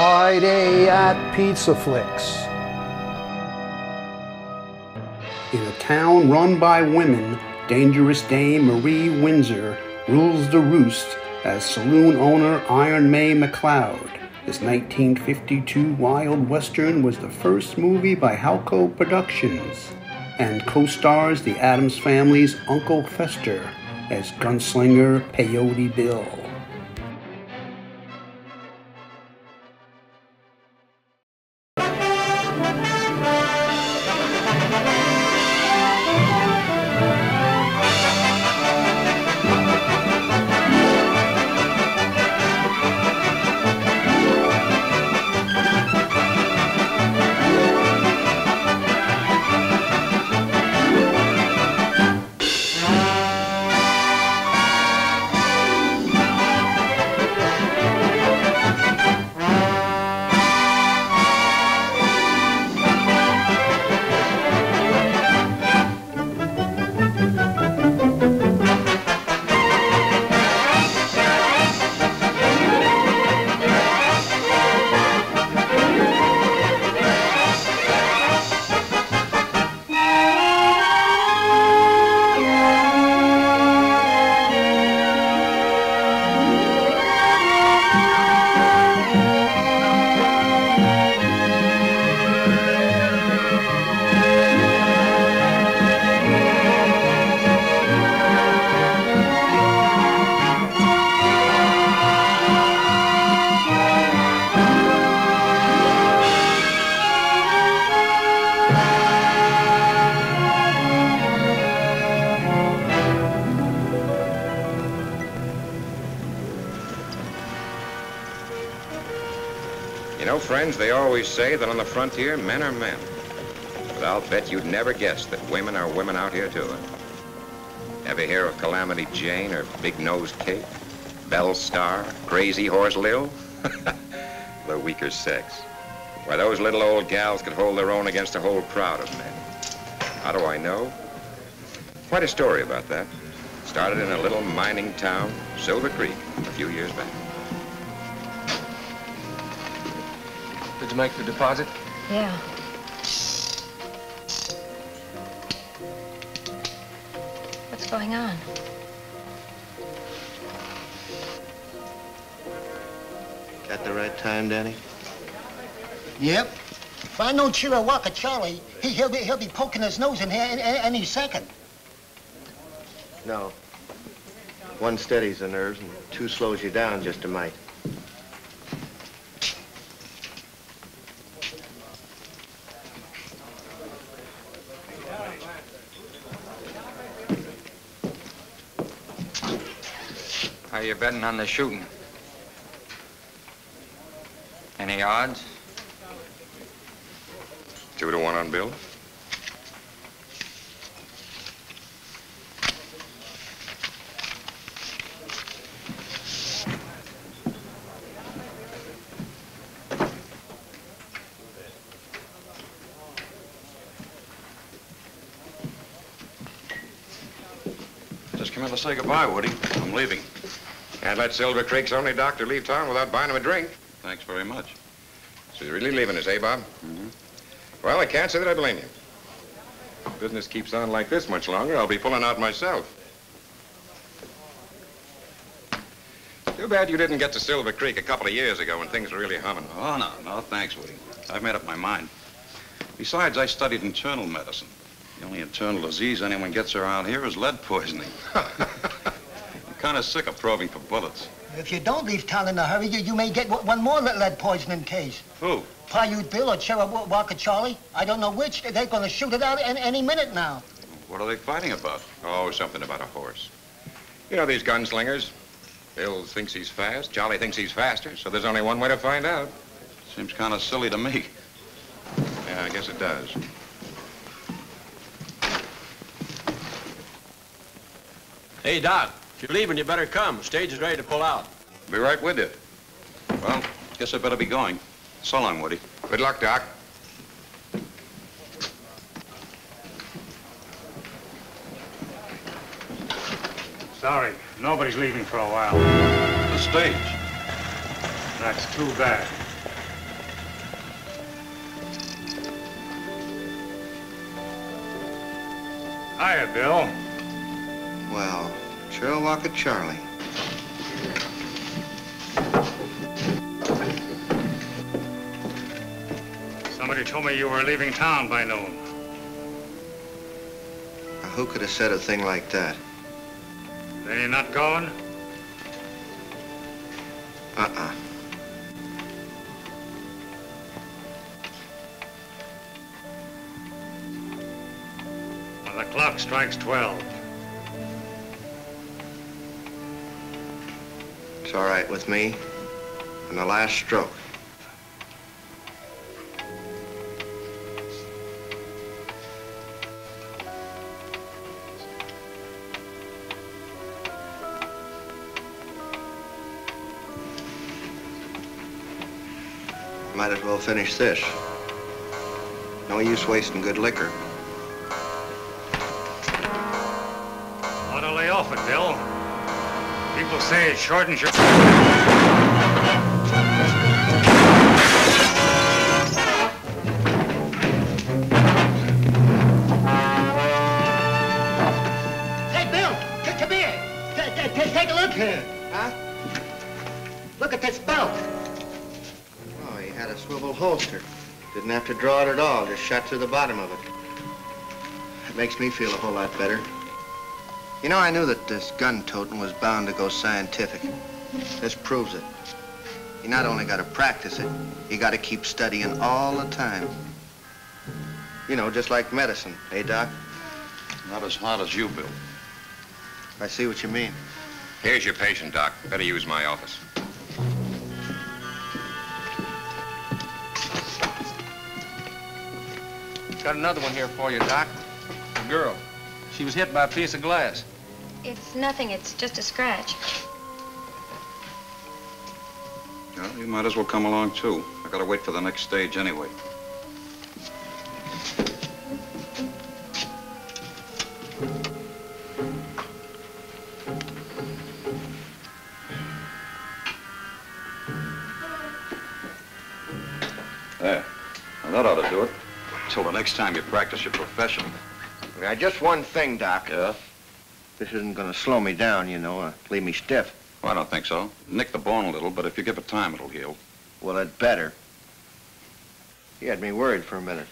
Friday at PizzaFlix. In a town run by women, dangerous Dame Marie Windsor rules the roost as saloon owner Iron Mae McLeod. This 1952 Wild Western was the first movie by Howco Productions and co stars the Adams family's Uncle Fester as gunslinger Peyote Bill. Frontier, men are men. But I'll bet you'd never guess that women are women out here, too. Ever hear of Calamity Jane or Big Nose Kate? Belle Starr? Crazy Horse Lil? the weaker sex. Why, those little old gals could hold their own against a whole crowd of men. How do I know? Quite a story about that. Started in a little mining town, Silver Creek, a few years back. Did you make the deposit? Yeah. What's going on? Got the right time, Danny? Yep. If I know Chiriwaka Charlie, he, he'll, be, he'll be poking his nose in here any, any second. No. One steadies the nerves and two slows you down just a mite. Betting on the shooting? Any odds? Two to one on Bill? Just come in to say goodbye, Woody. I'm leaving. Can't let Silver Creek's only doctor leave town without buying him a drink. Thanks very much. So you're really leaving us, eh, Bob? Mm-hmm. Well, I can't say that I blame you. If business keeps on like this much longer, I'll be pulling out myself. Too bad you didn't get to Silver Creek a couple of years ago when things were really humming. Oh, no, no, thanks, Woody. I've made up my mind. Besides, I studied internal medicine. The only internal disease anyone gets around here is lead poisoning. I'm kind of sick of probing for bullets. If you don't leave town in a hurry, you, you may get one one more lead lead poisoning case. Who? Paiute Bill or Chiriwaka Charlie. I don't know which. They're going to shoot it out any, any minute now. What are they fighting about? Oh, something about a horse. You know these gunslingers. Bill thinks he's fast, Charlie thinks he's faster, so there's only one way to find out. Seems kind of silly to me. Yeah, I guess it does. Hey, Doc, if you're leaving, you better come. Stage is ready to pull out. Be right with you. Well, guess I better be going. So long, Woody. Good luck, Doc. Sorry, nobody's leaving for a while. The stage. That's too bad. Hiya, Bill. Well, Chilliwack Charlie. Somebody told me you were leaving town by noon. Now, who could have said a thing like that? Then you're not going? Uh-uh. When the clock strikes 12. It's all right with me. And the last stroke. Might as well finish this. No use wasting good liquor. Say it shortens your... Hey, Bill, c- come here. T- t- t- take a look here. Huh? Look at this belt. Oh, he had a swivel holster. Didn't have to draw it at all, just shot through the bottom of it. It makes me feel a whole lot better. You know, I knew that this gun toting was bound to go scientific. This proves it. You not only got to practice it, you got to keep studying all the time. You know, just like medicine, eh, Doc? Not as hot as you, Bill. I see what you mean. Here's your patient, Doc. Better use my office. Got another one here for you, Doc. A girl. She was hit by a piece of glass. It's nothing. It's just a scratch. Well, you might as well come along, too. I gotta wait for the next stage anyway. There. Now, that ought to do it. Till the next time you practice your profession. Now, just one thing, Doc. Yeah? This isn't gonna slow me down, you know, uh, leave me stiff. Well, I don't think so. Nick the bone a little, but if you give it time, it'll heal. Well, it better. You had me worried for a minute.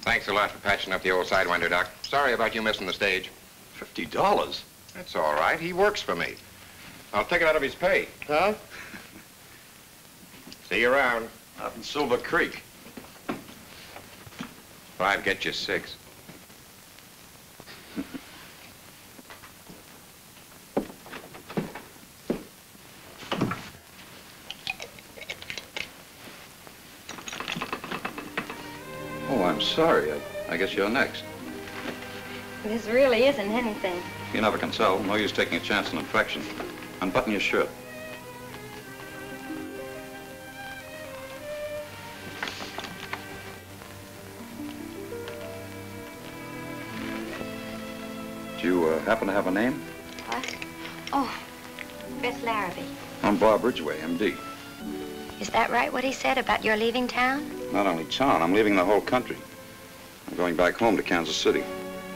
Thanks a lot for patching up the old sidewinder, Doc. Sorry about you missing the stage. Fifty dollars? That's all right. He works for me. I'll take it out of his pay. Huh? See you around. Up in Silver Creek. Five get you six. Oh, I'm sorry. I, I guess you're next. This really isn't anything. You never can tell. No use taking a chance on infection. Unbutton your shirt. Do you uh, happen to have a name? What? Oh, Beth Larrabee. I'm Bob Ridgway, MD. Is that right, what he said about your leaving town? Not only town, I'm leaving the whole country. I'm going back home to Kansas City.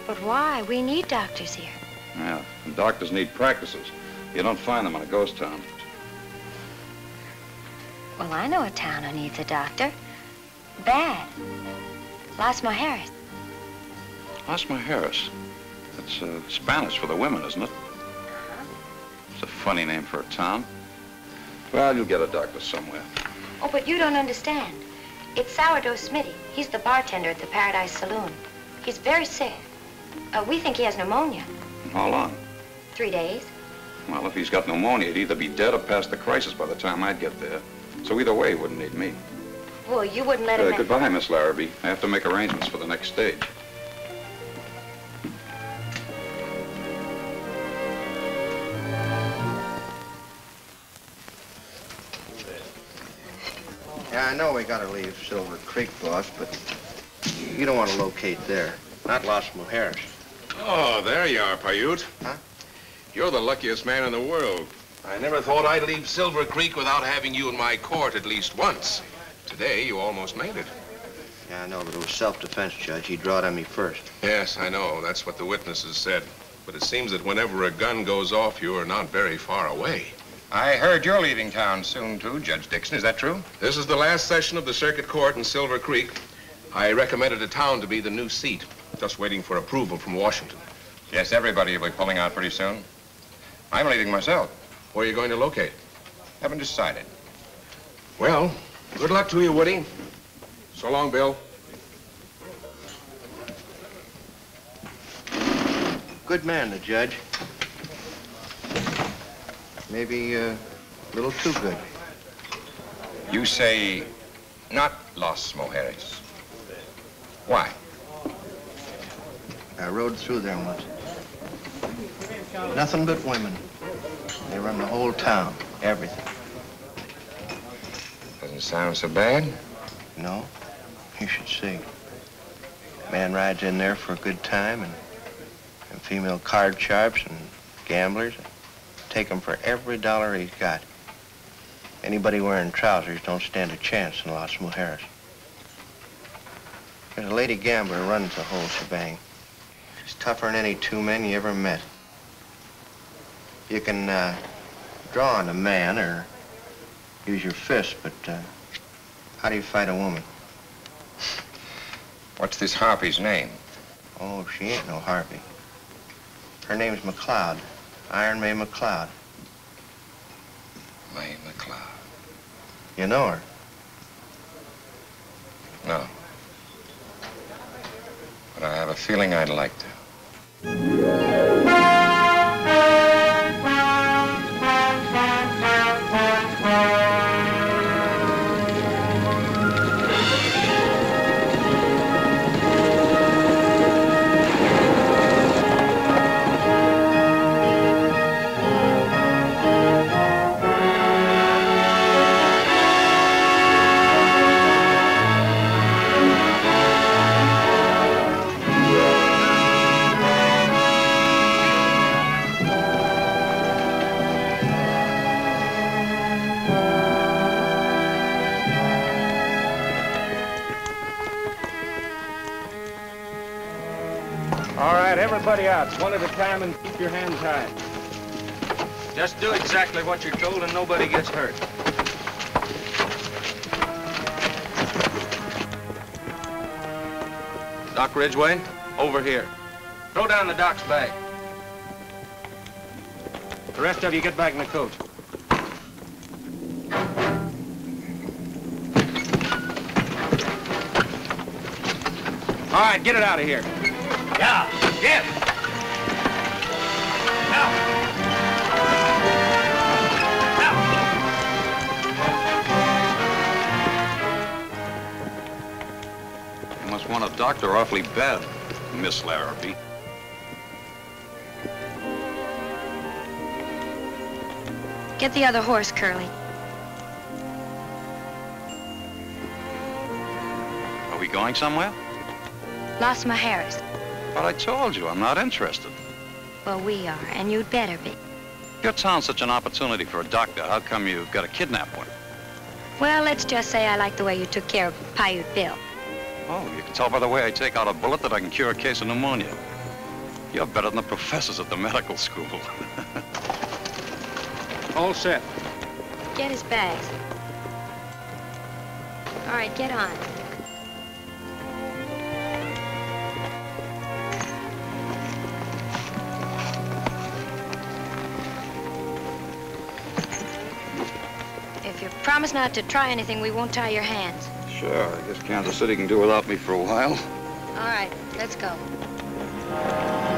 But why? We need doctors here. Yeah, and doctors need practices. You don't find them in a ghost town. Well, I know a town who needs a doctor. Bad. Las Mujeres. Las Mujeres. That's uh, Spanish for the women, isn't it? It's a funny name for a town. Well, you'll get a doctor somewhere. Oh, but you don't understand. It's Sourdough Smitty. He's the bartender at the Paradise Saloon. He's very sick. Uh, we think he has pneumonia. How long? Three days. Well, if he's got pneumonia, he'd either be dead or past the crisis by the time I'd get there. So either way, he wouldn't need me. Well, you wouldn't let Uh, him... goodbye, Miss Larrabee. I have to make arrangements for the next stage. I know we gotta leave Silver Creek, boss, but you don't want to locate there. Not Las Mujeres. Oh, there you are, Paiute. Huh? You're the luckiest man in the world. I never thought I'd leave Silver Creek without having you in my court at least once. Today, you almost made it. Yeah, I know, but it was self-defense, Judge. He drawed on me first. Yes, I know. That's what the witnesses said. But it seems that whenever a gun goes off, you are not very far away. I heard you're leaving town soon, too, Judge Dixon. Is that true? This is the last session of the Circuit Court in Silver Creek. I recommended the town to be the new seat. Just waiting for approval from Washington. Yes, everybody will be pulling out pretty soon. I'm leaving myself. Where are you going to locate? Haven't decided. Well, good luck to you, Woody. So long, Bill. Good man, the judge. Maybe uh, a little too good. You say not Los Mujeres. Why? I rode through there once. Nothing but women. They run the whole town, everything. Doesn't sound so bad. No, you should see. Man rides in there for a good time and, and female card sharps and gamblers take 'em for every dollar he's got. Anybody wearing trousers don't stand a chance in Las Mujeres. There's a lady gambler who runs the whole shebang. She's tougher than any two men you ever met. You can uh, draw on a man or use your fist, but uh, how do you fight a woman? What's this harpy's name? Oh, she ain't no harpy. Her name's McLeod. Iron Mae McLeod. Mae McLeod. You know her? No. But I have a feeling I'd like to. Everybody out, one at a time, and keep your hands high. Just do exactly what you're told, and nobody gets hurt. Doc Ridgway, over here. Throw down the doc's bag. The rest of you get back in the coach. All right, get it out of here. Yeah, get. Want a doctor awfully bad, Miss Larrabee. Get the other horse, Curly. Are we going somewhere? Los Mujeres. But I told you, I'm not interested. Well, we are, and you'd better be. Your town's such an opportunity for a doctor. How come you've got to kidnap one? Well, let's just say I like the way you took care of Paiute Bill. Oh, you can tell by the way I take out a bullet that I can cure a case of pneumonia. You're better than the professors at the medical school. All set. Get his bags. All right, get on. If you promise not to try anything, we won't tie your hands. Sure, I guess Kansas City can do without me for a while. All right, let's go.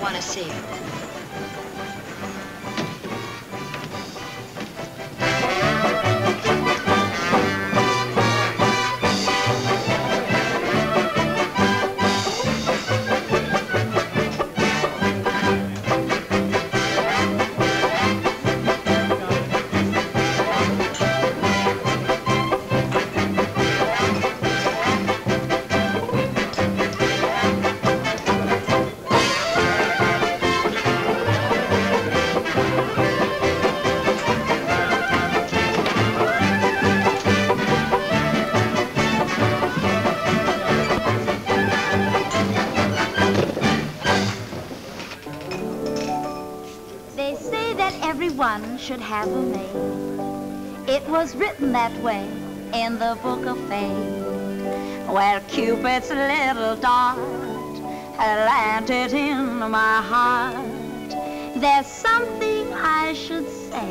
Want to see Well, Cupid's little dart had landed in my heart. There's something I should say,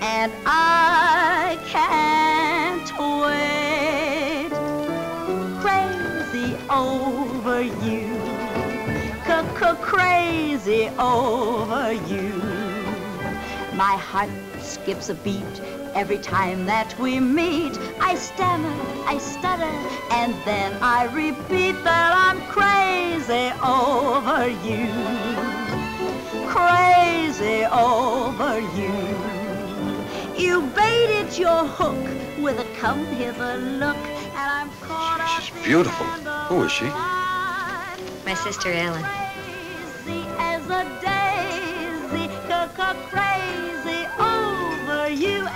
and I can't wait. Crazy over you crazy over you. My heart skips a beat every time that we meet. I stammer, I stutter, and then I repeat that I'm crazy over you. Crazy over you. You baited your hook with a come hither look, and I'm caught up She's beautiful. Who is she? My sister Ellen.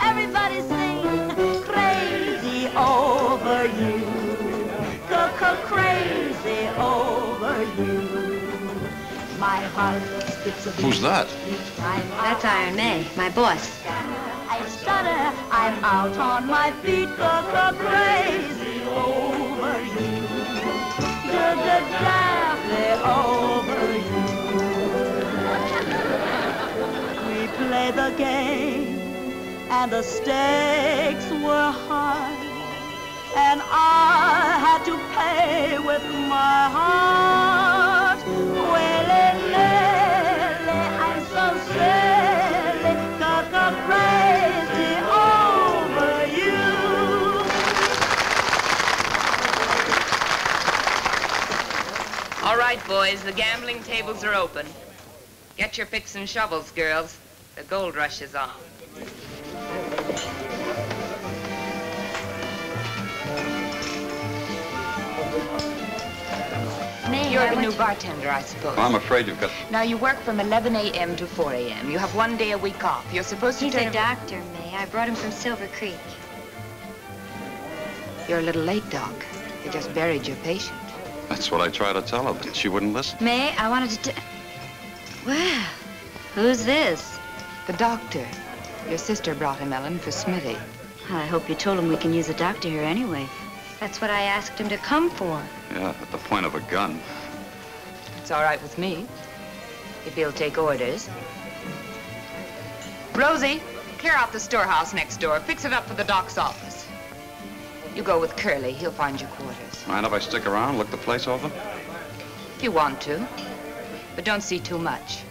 Everybody sing, crazy over you, crazy over you. My heart skips a beat Who's that? each time I That's Iron Mae, my boss. I stutter, I'm out on my feet, crazy over you. Daffy over you. We play the game, and the stakes were high, and I had to pay with my heart. Willy-nilly, I'm so silly, crazy over you. All right, boys, the gambling tables are open. Get your picks and shovels, girls. The gold rush is on. Mae, You're I the new bartender, I suppose. I'm afraid you've got... Now, you work from 11 a.m. to 4 a.m. You have one day a week off. You're supposed to He's turn... a doctor, Mae. I brought him from Silver Creek. You're a little late, Doc. You just buried your patient. That's what I tried to tell her, but she wouldn't listen. Mae, I wanted to... t- Well, who's this? The doctor. Your sister brought him, Ellen, for Smitty. I hope you told him we can use a doctor here anyway. That's what I asked him to come for. Yeah, at the point of a gun. It's all right with me, if he'll take orders. Rosie, clear out the storehouse next door. Fix it up for the doc's office. You go with Curly. He'll find your quarters. Mind if I stick around, look the place over? If you want to. But don't see too much.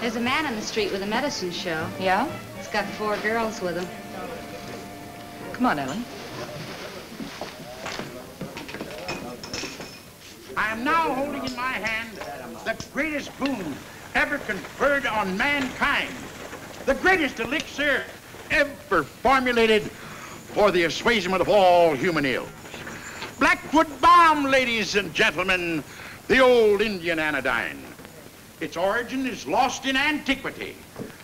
There's a man on the street with a medicine show. Yeah? He's got four girls with him. Come on, Ellen. I am now holding in my hand the greatest boon ever conferred on mankind. The greatest elixir ever formulated for the assuagement of all human ills. Blackfoot Balm, ladies and gentlemen, the old Indian anodyne. Its origin is lost in antiquity,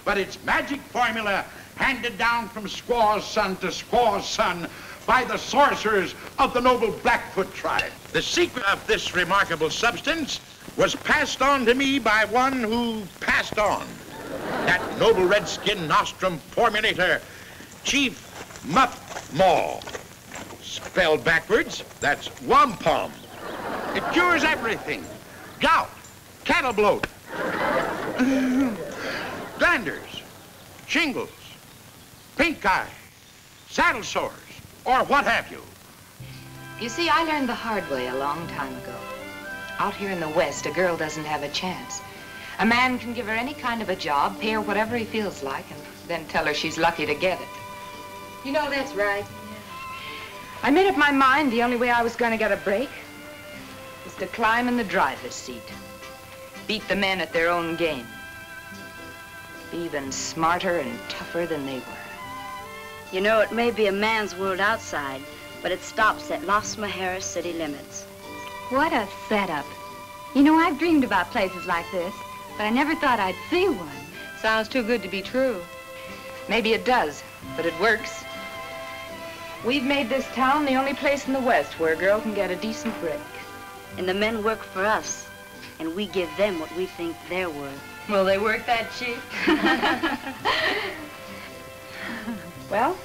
but its magic formula handed down from squaw's son to squaw's son by the sorcerers of the noble Blackfoot tribe. The secret of this remarkable substance was passed on to me by one who passed on. That noble redskin nostrum formulator, Chief Muff Maw. Spelled backwards, that's wampum. It cures everything. Gout, cattle bloat, glanders, shingles, pink eye, saddle sores, or what have you. You see, I learned the hard way a long time ago. Out here in the West, a girl doesn't have a chance. A man can give her any kind of a job, pay her whatever he feels like, and then tell her she's lucky to get it. You know, that's right. I made up my mind the only way I was going to get a break was to climb in the driver's seat. Beat the men at their own game. Be even smarter and tougher than they were. You know, it may be a man's world outside, but it stops at Las Mujeres city limits. What a setup. You know, I've dreamed about places like this, but I never thought I'd see one. Sounds too good to be true. Maybe it does, but it works. We've made this town the only place in the West where a girl can get a decent break. And the men work for us, and we give them what we think they're worth. Will they work that cheap? well,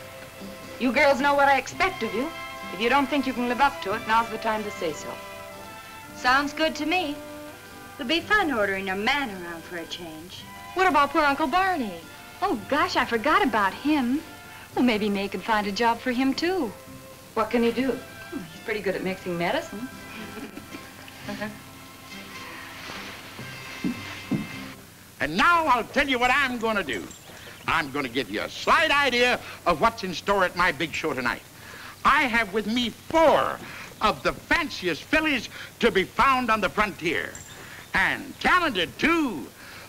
you girls know what I expect of you. If you don't think you can live up to it, now's the time to say so. Sounds good to me. It'll be fun ordering a man around for a change. What about poor Uncle Barney? Oh, gosh, I forgot about him. Well, maybe Mae could find a job for him, too. What can he do? He's pretty good at mixing medicine. And now I'll tell you what I'm going to do. I'm going to give you a slight idea of what's in store at my big show tonight. I have with me four of the fanciest fillies to be found on the frontier. And talented, too.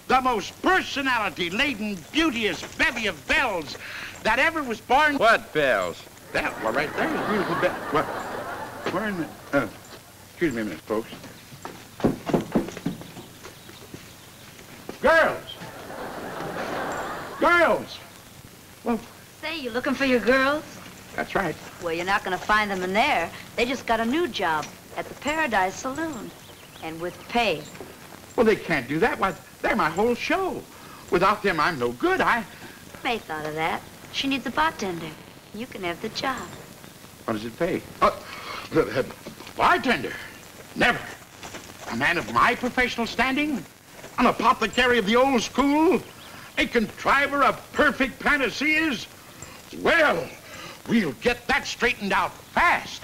The most personality-laden, beauteous bevy of bells that ever was born. What bells? That one right there is a beautiful bell. What? Where in the... Uh, excuse me a minute, folks. Girls! Girls! Well, Say, you looking for your girls? that's right. Well, you're not going to find them in there. They just got a new job at the Paradise Saloon. And with pay. Well, they can't do that. Why, they're my whole show. Without them, I'm no good. I... Mae thought of that. She needs a bartender. You can have the job. What does it pay? Uh, bartender? Never. A man of my professional standing? An apothecary of the old school? A contriver of perfect panaceas? Well, we'll get that straightened out fast.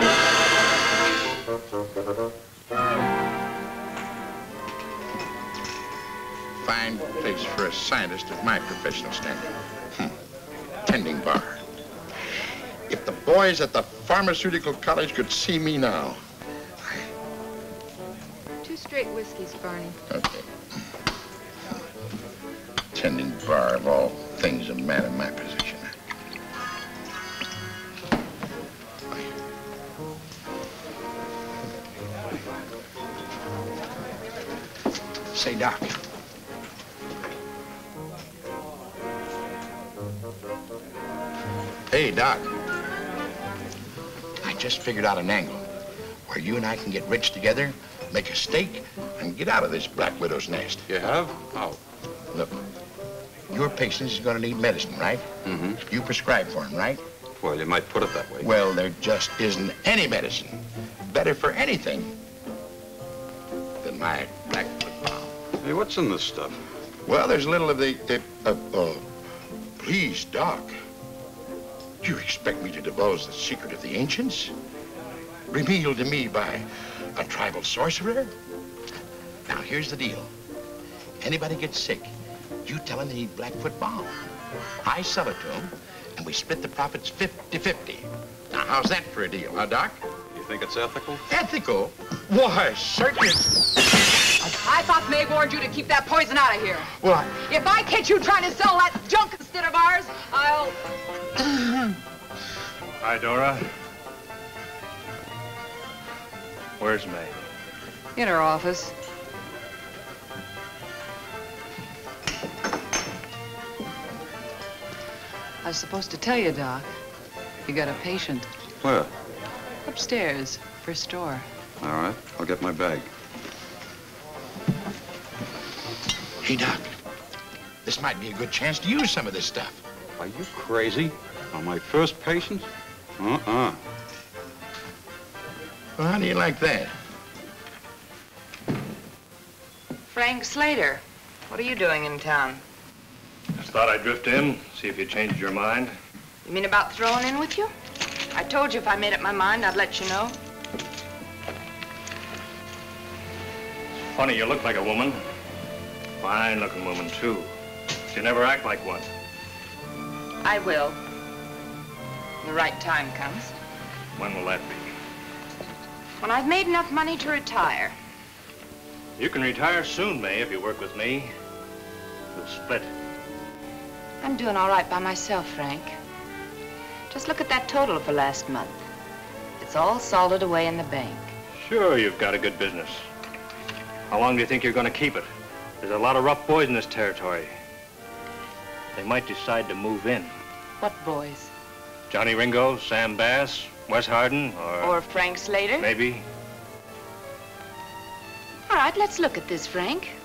Fine place for a scientist of my professional standing. Hmm. Tending bar. If the boys at the pharmaceutical college could see me now. Two straight whiskeys, Barney. Okay. Tending bar of all things a man in my position. Say, Doc. Hey, Doc. I just figured out an angle where you and I can get rich together, make a stake, and get out of this Black Widow's nest. You have? How? Look, your patient is going to need medicine, right? Mm-hmm. You prescribe for him, right? Well, you might put it that way. Well, there just isn't any medicine better for anything than my Blackfoot balm. Hey, what's in this stuff? Well, there's a little of the, the uh, uh, please, Doc. Do you expect me to divulge the secret of the ancients? Revealed to me by a tribal sorcerer? Now, here's the deal. Anybody gets sick, you tell him they need Blackfoot Balm. I sell it to him, and we split the profits 50-50. Now, how's that for a deal, huh, Doc? You think it's ethical? Ethical? Why, certainly. I thought Mae warned you to keep that poison out of here. Well, If I catch you trying to sell that junk instead of ours, I'll... Hi, Dora. Where's Mae? In her office. I was supposed to tell you, Doc. You got a patient Where? upstairs, first door. All right, I'll get my bag. Hey, Doc. This might be a good chance to use some of this stuff. Are you crazy? On my first patient? Uh-uh. Well, how do you like that? Frank Slater, what are you doing in town? thought I'd drift in, see if you changed your mind. You mean about throwing in with you? I told you if I made up my mind, I'd let you know. Funny, you look like a woman. Fine-looking woman, too. But you never act like one. I will. The right time comes. When will that be? When I've made enough money to retire. You can retire soon, Mae, if you work with me. We'll split. I'm doing all right by myself, Frank. Just look at that total for last month. It's all salted away in the bank. Sure, you've got a good business. How long do you think you're going to keep it? There's a lot of rough boys in this territory. They might decide to move in. What boys? Johnny Ringo, Sam Bass, Wes Hardin, or... Or Frank Slater? Maybe. All right, let's look at this, Frank.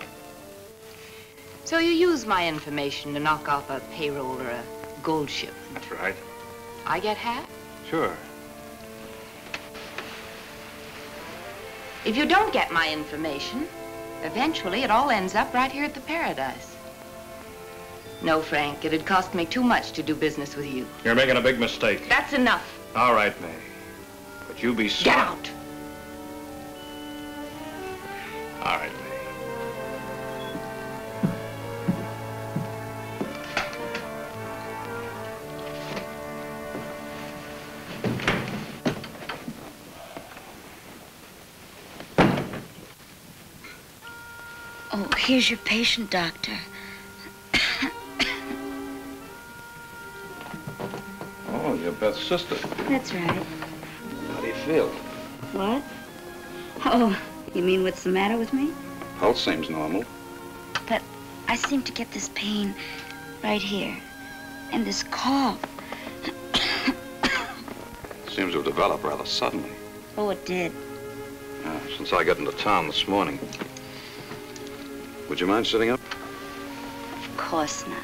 So you use my information to knock off a payroll or a gold ship. That's right. I get half? Sure. If you don't get my information, eventually it all ends up right here at the Paradise. No, Frank, it'd cost me too much to do business with you. You're making a big mistake. That's enough. All right, Mae. But you be smart. Get out. Here's your patient, Doctor. Oh, you're Beth's sister. That's right. How do you feel? What? Oh, you mean what's the matter with me? Pulse seems normal. But I seem to get this pain right here. And this cough. Seems to have developed rather suddenly. Oh, it did. Uh, since I got into town this morning. Would you mind sitting up? Of course not.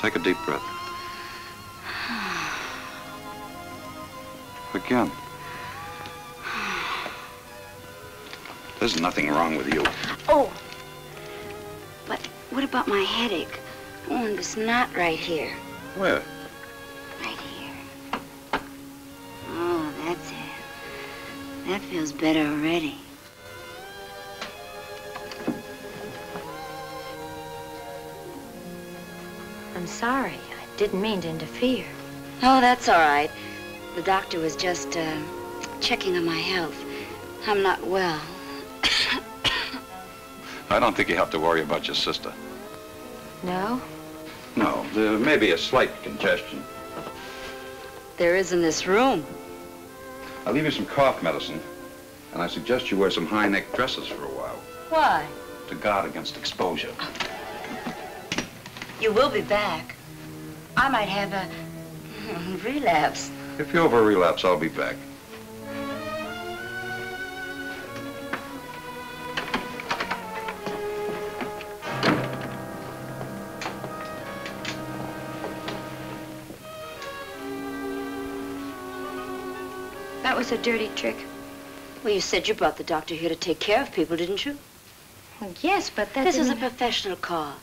Take a deep breath. Again. There's nothing wrong with you. Oh! But what about my headache? Oh, and this knot right here. Where? That feels better already. I'm sorry. I didn't mean to interfere. Oh, that's all right. The doctor was just uh, checking on my health. I'm not well. I don't think you have to worry about your sister. No? No, there may be a slight congestion. There is in this room. I'll leave you some cough medicine, and I suggest you wear some high-neck dresses for a while Why? to guard against exposure. You will be back. I might have a relapse. If you have a relapse, I'll be back. That was a dirty trick. Well, you said you brought the doctor here to take care of people, didn't you? Well, yes, but that This is a professional call.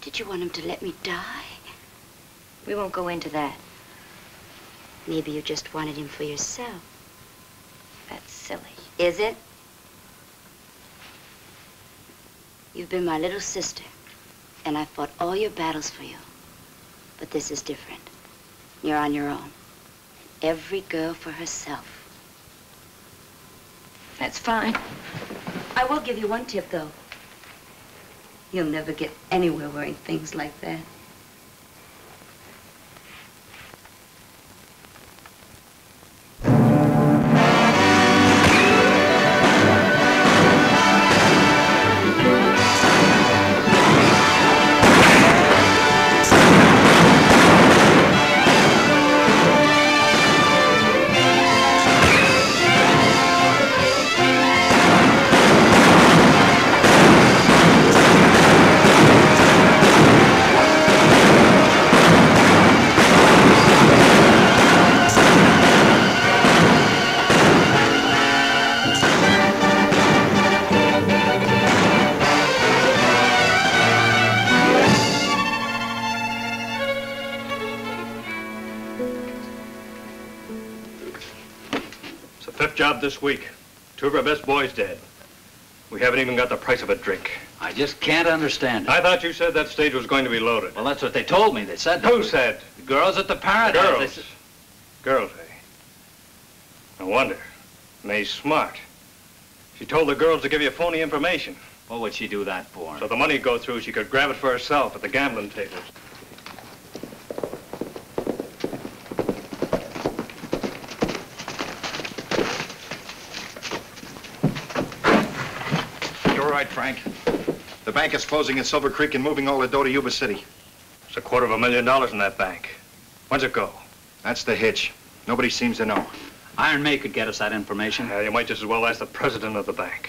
Did you want him to let me die? We won't go into that. Maybe you just wanted him for yourself. That's silly. Is it? You've been my little sister, and I've fought all your battles for you. But this is different. You're on your own. Every girl for herself. That's fine. I will give you one tip, though. You'll never get anywhere wearing things like that. This week. Two of our best boys dead. We haven't even got the price of a drink. I just can't understand it. I thought you said that stage was going to be loaded. Well, that's what they told me. They said Who said? The girls at the Paradise. Girls. They Girls, eh? No wonder. Mae's smart. She told the girls to give you phony information. What would she do that for? So the money'd go through, she could grab it for herself at the gambling tables. Frank. The bank is closing in Silver Creek and moving all the dough to Yuba City. It's a quarter of a million dollars in that bank. When's it go? That's the hitch. Nobody seems to know. Iron Mae could get us that information. Yeah, you might just as well ask the president of the bank.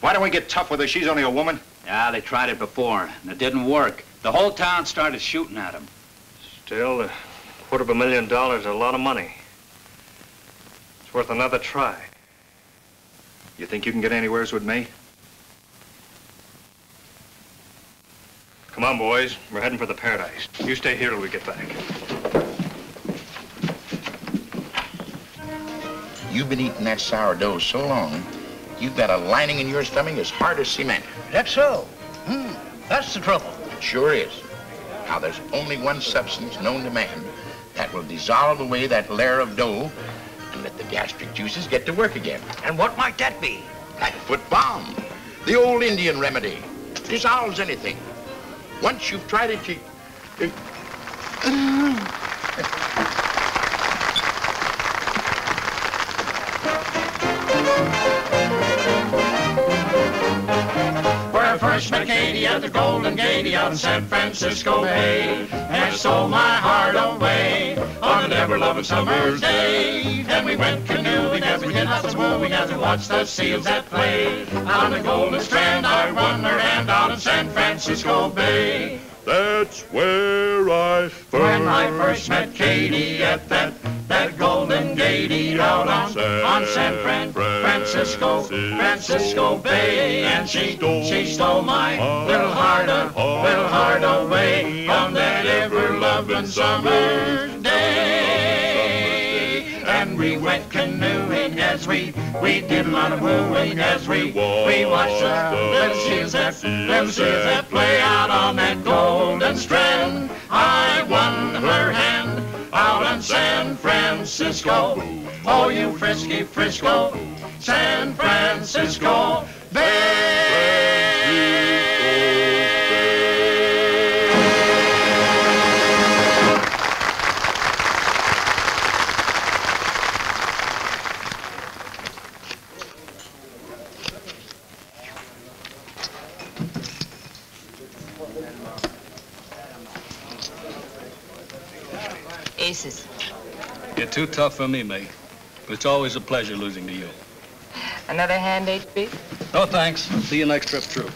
Why don't we get tough with her? She's only a woman. Yeah, they tried it before, and it didn't work. The whole town started shooting at him. Still, a quarter of a million dollars is a lot of money. It's worth another try. You think you can get anywheres with me? Come on, boys. We're heading for the Paradise. You stay here till we get back. You've been eating that sourdough so long, you've got a lining in your stomach as hard as cement. That's so. Hmm. That's the trouble. It sure is. Now, there's only one substance known to man that will dissolve away that layer of dough and let the gastric juices get to work again. And what might that be? Blackfoot balm, the old Indian remedy. Dissolves anything. Once you've tried it, you... I at the Golden Gate out in San Francisco Bay. And stole my heart away on an ever-loving summer's day. And we went canoeing as we did lots of wooing as we watched the seals at play. On the Golden Strand I won her hand out in San Francisco Bay. That's where I first When I first met Katie at that, that Golden Gate out on, on San Fran, Francisco, Francisco Bay. And she, she stole my little heart, a, little heart away on that ever-loving summer's day. Went canoeing as we, we did a lot of wooing as we, we watched the little seals that, little seals that play out on that golden strand. I won her hand out in San Francisco. Oh, you frisky Frisco, San Francisco Aces. Too tough for me, Mae. But it's always a pleasure losing to you. Another hand, HB? No, thanks. See you next trip through.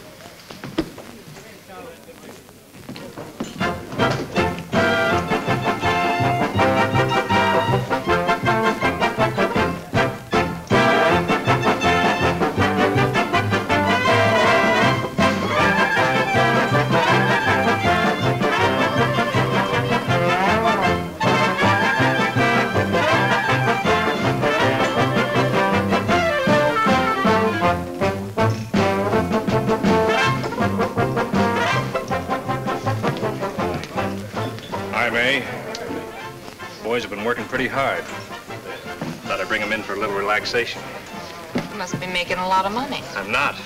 You must be making a lot of money. I'm not.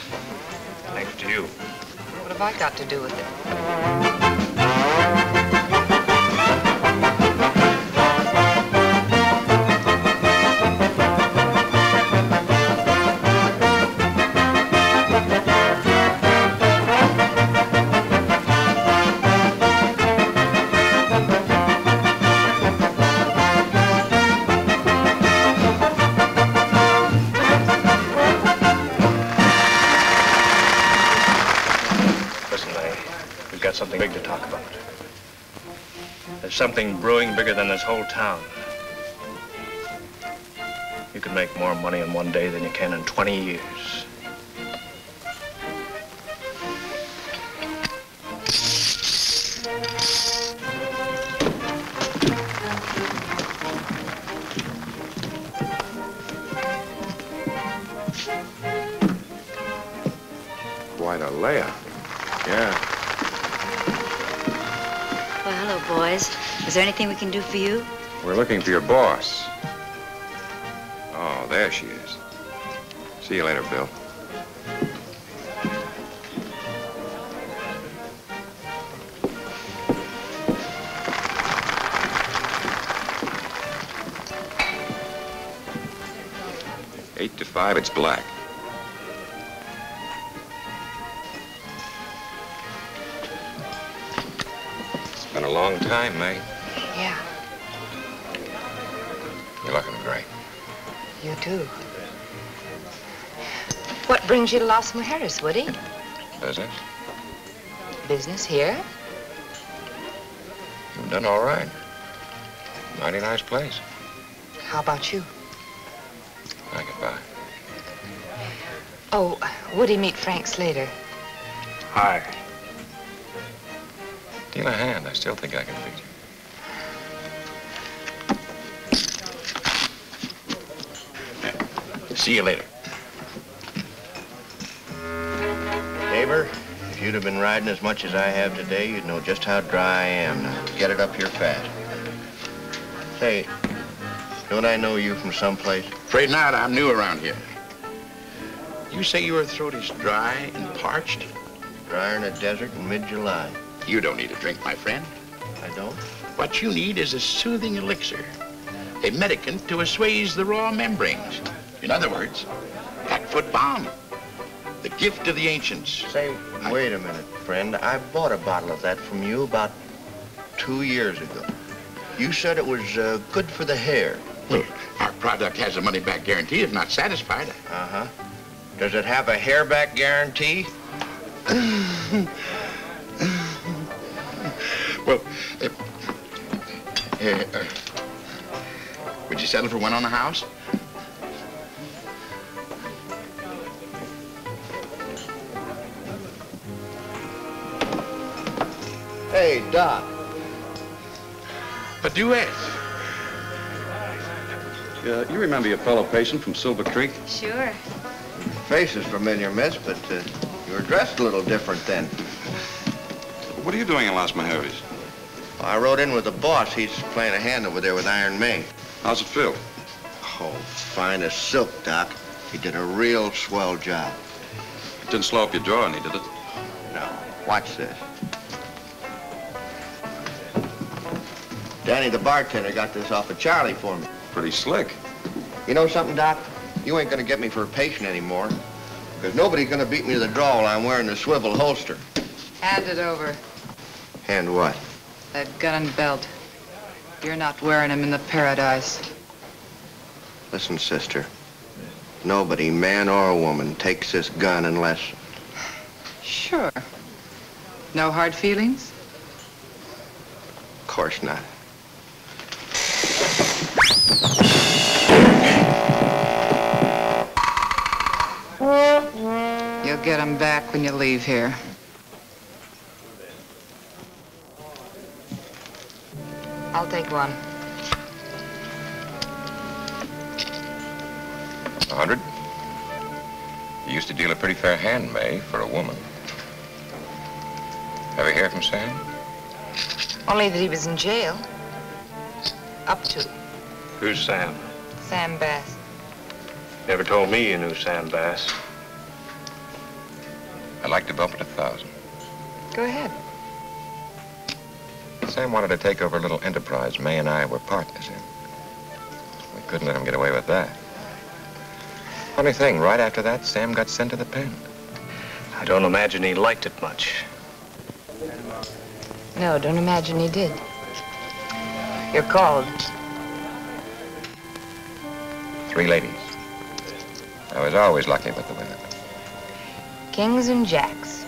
Thanks to you. What have I got to do with it? something brewing bigger than this whole town. You can make more money in one day than you can in 20 years. Quite a layout. Yeah. Well, hello, boys. Is there anything we can do for you? We're looking for your boss. Oh, there she is. See you later, Bill. Eight to five, it's black. It's been a long time, Mae. You too. What brings you to Los Mujeres, Woody? Business? Business here? You've done all right. Mighty nice place. How about you? I get by. Oh, Woody, meet Frank Slater. Hi. Deal a hand. I still think I can beat See you later. Neighbor, if you'd have been riding as much as I have today, you'd know just how dry I am. Now, get it up here fast. Say, don't I know you from someplace? Afraid not. I'm new around here. You say your throat is dry and parched? Drier in a desert in mid-July. You don't need a drink, my friend. I don't? What you need is a soothing elixir, a medicant to assuage the raw membranes. In other words, Blackfoot Balm, the gift of the ancients. Say, wait a minute, friend. I bought a bottle of that from you about two years ago. You said it was uh, good for the hair. Well, our product has a money-back guarantee if not satisfied. Uh-huh. Does it have a hair-back guarantee? well, uh, uh, would you settle for one on the house? Hey, Doc. A duet. Uh, you remember your fellow patient from Silver Creek? Sure. Face is familiar, miss, but uh, you were dressed a little different then. What are you doing in Las Mujeres? I rode in with the boss. He's playing a hand over there with Iron Mae. How's it feel? Oh, fine as silk, Doc. He did a real swell job. It didn't slow up your jaw any, did it? No. Watch this. Danny, the bartender, got this off of Charlie for me. Pretty slick. You know something, Doc? You ain't gonna get me for a patient anymore. Because nobody's gonna beat me to the draw while I'm wearing the swivel holster. Hand it over. Hand what? That gun and belt. You're not wearing them in the paradise. Listen, sister. Nobody, man or woman, takes this gun unless... Sure. No hard feelings? Of course not. You'll get them back when you leave here. I'll take one. A hundred? You used to deal a pretty fair hand, Mae, for a woman. Ever hear from Sam? Only that he was in jail. Up to. Who's Sam? Sam Bass. Never told me you knew Sam Bass. I'd like to bump it a thousand. Go ahead. Sam wanted to take over a little enterprise Mae and I were partners in. We couldn't let him get away with that. Funny thing, right after that, Sam got sent to the pen. I don't imagine he liked it much. No, don't imagine he did. You're called. Three ladies. I was always lucky with the women. Kings and jacks.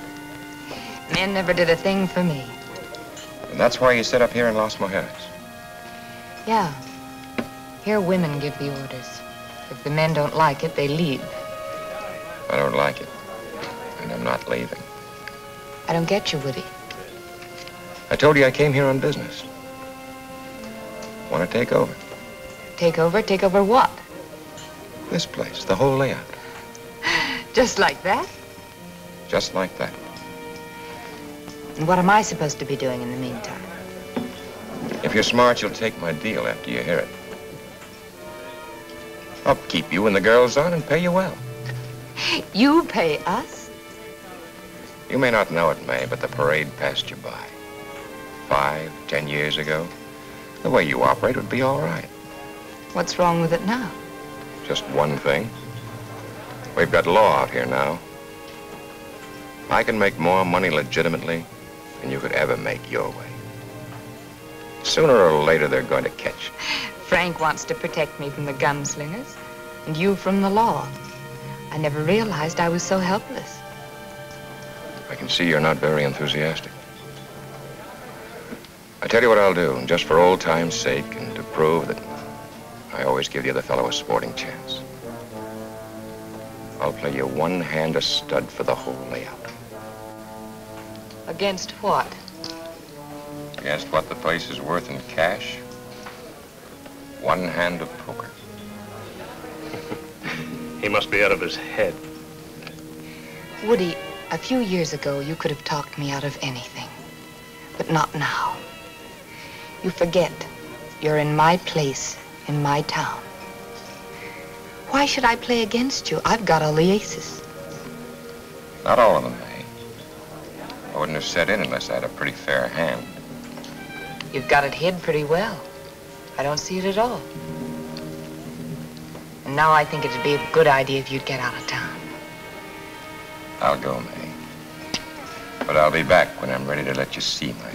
Men never did a thing for me. And that's why you set up here in Los Mujeres. Yeah. Here women give the orders. If the men don't like it, they leave. I don't like it. And I'm not leaving. I don't get you, Woody. I told you I came here on business. Want to take over. Take over? Take over what? This place, the whole layout. Just like that? Just like that. And what am I supposed to be doing in the meantime? If you're smart, you'll take my deal after you hear it. I'll keep you and the girls on and pay you well. You pay us? You may not know it, Mae, but the parade passed you by. Five, ten years ago, the way you operate would be all right. What's wrong with it now? Just one thing. We've got law out here now. I can make more money legitimately than you could ever make your way. Sooner or later, they're going to catch you. Frank wants to protect me from the gunslingers, and you from the law. I never realized I was so helpless. I can see you're not very enthusiastic. I tell you what I'll do, just for old time's sake and to prove that I always give the other fellow a sporting chance. I'll play you one hand a stud for the whole layout. Against what? Against what the place is worth in cash? One hand of poker. He must be out of his head. Woody, a few years ago, you could have talked me out of anything. But not now. You forget you're in my place, in my town. Why should I play against you? I've got all the aces. Not all of them, Mae. I wouldn't have set in unless I had a pretty fair hand. You've got it hid pretty well. I don't see it at all. And now I think it'd be a good idea if you'd get out of town. I'll go, Mae. But I'll be back when I'm ready to let you see my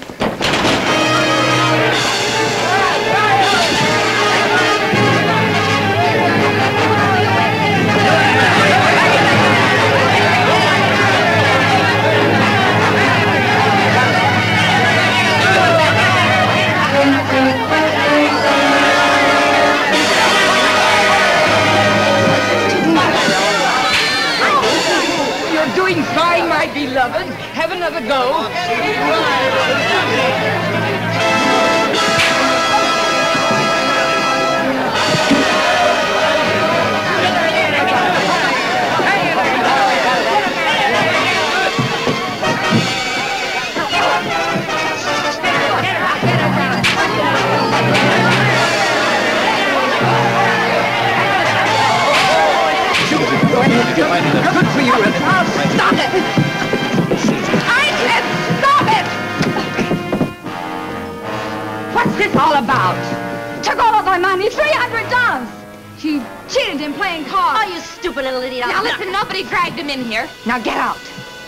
in here. Now get out.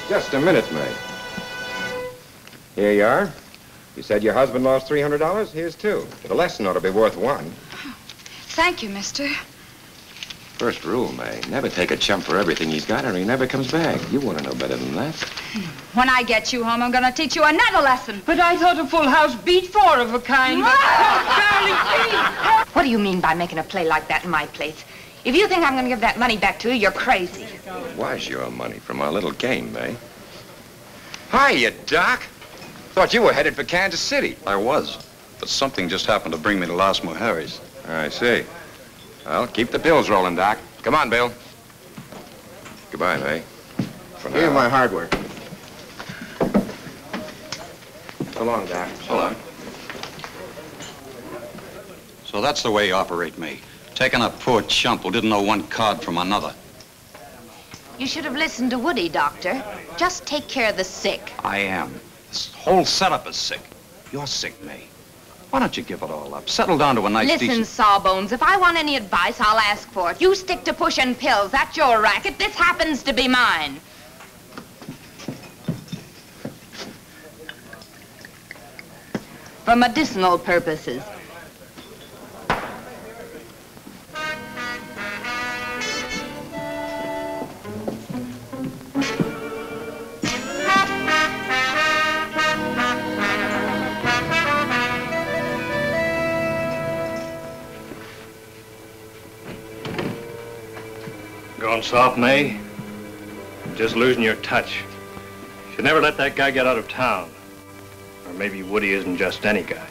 Just a minute, Mae. Here you are. You said your husband lost $300? Here's two. The lesson ought to be worth one. Thank you, mister. First rule, Mae. Never take a chump for everything he's got or he never comes back. You want to know better than that. When I get you home, I'm going to teach you another lesson. But I thought a full house beat four of a kind. What do you mean by making a play like that in my place? If you think I'm going to give that money back to you, you're crazy. It was your money from our little game, eh? Mae. Hiya, Doc. Thought you were headed for Kansas City. I was, but something just happened to bring me to Las Mujeres. I see. Well, keep the bills rolling, Doc. Come on, Bill. Goodbye, Mae. For Here's now. my hardware. So long, Doc. So long. So that's the way you operate me. Taking a poor chump who didn't know one card from another. You should have listened to Woody, Doctor. Just take care of the sick. I am. This whole setup is sick. You're sick, Mae. Why don't you give it all up? Settle down to a nice, Listen, decent... Sawbones, if I want any advice, I'll ask for it. You stick to pushing pills. That's your racket. This happens to be mine. For medicinal purposes. Going soft, Mae? You're Just losing your touch. You Should never let that guy get out of town. Or maybe Woody isn't just any guy.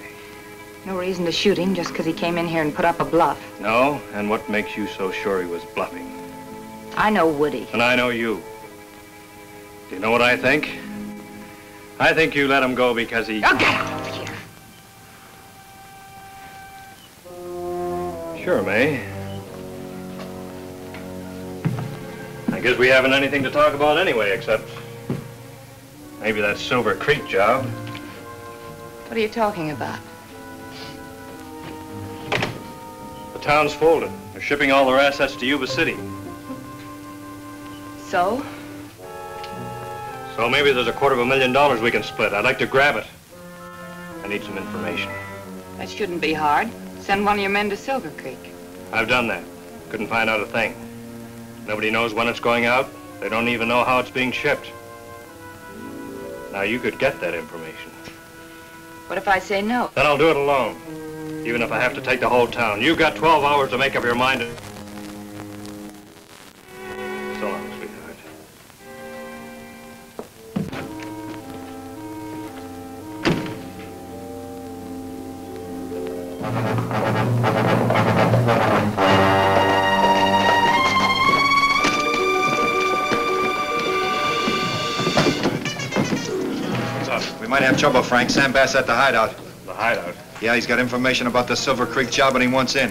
No reason to shoot him just because he came in here and put up a bluff. No? And what makes you so sure he was bluffing? I know Woody. And I know you. Do you know what I think? I think you let him go because he... Oh, get out of here. Sure, Mae. I guess we haven't anything to talk about anyway, except maybe that Silver Creek job. What are you talking about? The town's folded. They're shipping all their assets to Yuba City. So? So maybe there's a quarter of a million dollars we can split. I'd like to grab it. I need some information. That shouldn't be hard. Send one of your men to Silver Creek. I've done that. Couldn't find out a thing. Nobody knows when it's going out. They don't even know how it's being shipped. Now, you could get that information. What if I say no? Then I'll do it alone. Even if I have to take the whole town. You've got 12 hours to make up your mind. Trouble, Frank. Sam Bass at the hideout. The hideout? Yeah, he's got information about the Silver Creek job and he wants in.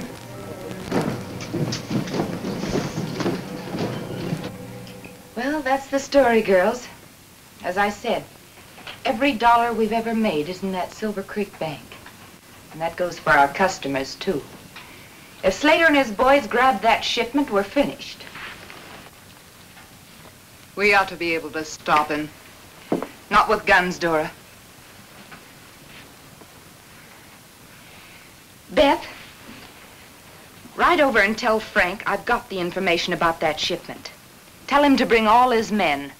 Well, that's the story, girls. As I said, every dollar we've ever made is in that Silver Creek bank. And that goes for our customers, too. If Slater and his boys grab that shipment, we're finished. We ought to be able to stop him. Not with guns, Dora. Beth, ride over and tell Frank I've got the information about that shipment. Tell him to bring all his men.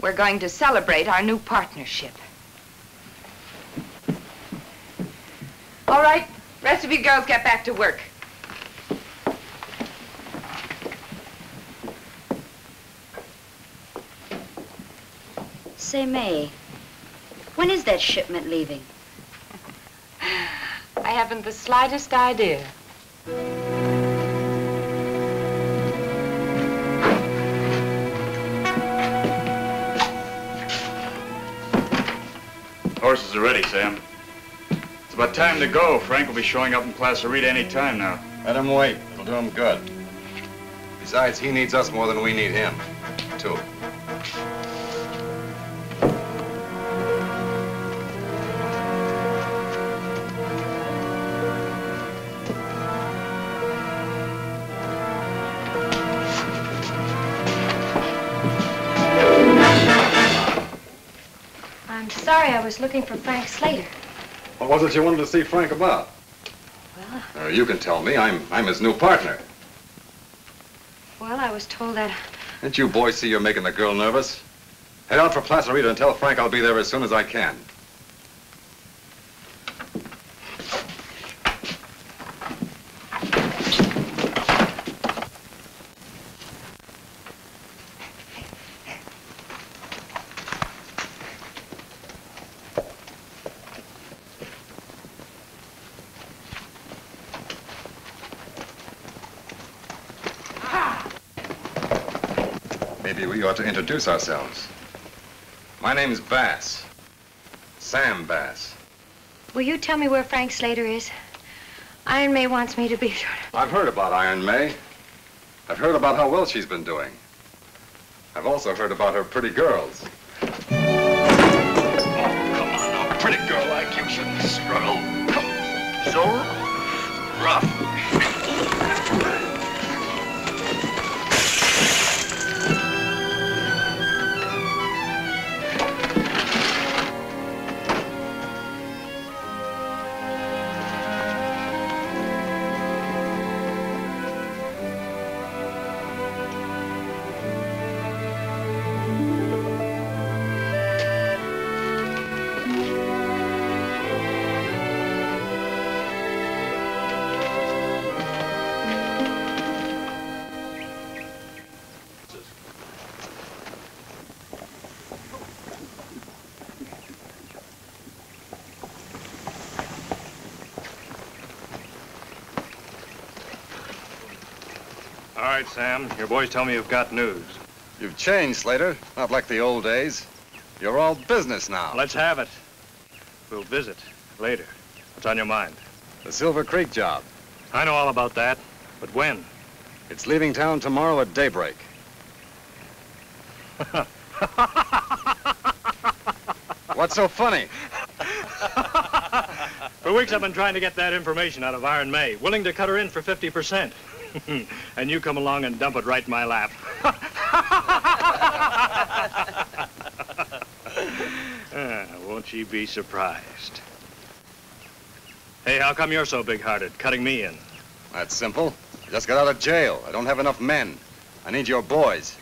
We're going to celebrate our new partnership. All right, rest of you girls get back to work. Say, Mae, when is that shipment leaving? I haven't the slightest idea. Horses are ready, Sam. It's about time to go. Frank will be showing up in Placerita any time now. Let him wait. It'll do him good. Besides, he needs us more than we need him, too. Looking for Frank Slater. What was it you wanted to see Frank about? Well, Uh, you can tell me. I'm, I'm his new partner. well, I was told that Didn't you boys see you're making the girl nervous? Head out for Placerita and tell Frank I'll be there as soon as I can. Maybe we ought to introduce ourselves. My name's Bass. Sam Bass. Will you tell me where Frank Slater is? Iron Mae wants me to be sure. I've heard about Iron Mae. I've heard about how well she's been doing. I've also heard about her pretty girls. Oh, Come on, a pretty girl like you shouldn't struggle. Come. So rough. Right, Sam. Your boys tell me you've got news. You've changed, Slater. Not like the old days. You're all business now. Let's have it. We'll visit later. What's on your mind? The Silver Creek job. I know all about that, but when? It's leaving town tomorrow at daybreak. What's so funny? For weeks I've been trying to get that information out of Iron Mae, willing to cut her in for 50%. and you come along and dump it right in my lap. Ah, won't she be surprised? Hey, how come you're so big-hearted, cutting me in? That's simple. I just got out of jail. I don't have enough men. I need your boys.